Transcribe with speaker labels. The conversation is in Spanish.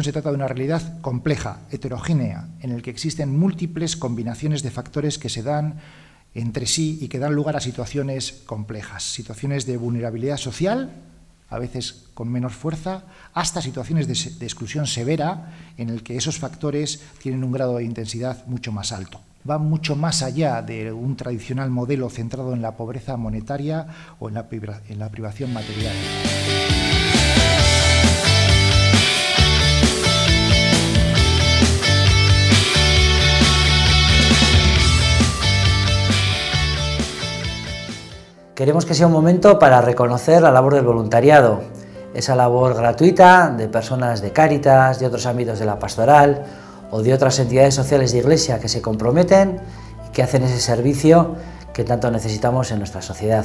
Speaker 1: se trata de una realidad compleja, heterogénea, en el que existen múltiples combinaciones de factores que se dan entre sí y que dan lugar a situaciones complejas, situaciones de vulnerabilidad social, a veces con menos fuerza, hasta situaciones de, exclusión severa en el que esos factores tienen un grado de intensidad mucho más alto. Va mucho más allá de un tradicional modelo centrado en la pobreza monetaria o en la privación material.
Speaker 2: Queremos que sea un momento para reconocer la labor del voluntariado, esa labor gratuita de personas de Cáritas, de otros ámbitos de la pastoral o de otras entidades sociales de Iglesia que se comprometen y que hacen ese servicio que tanto necesitamos en nuestra sociedad.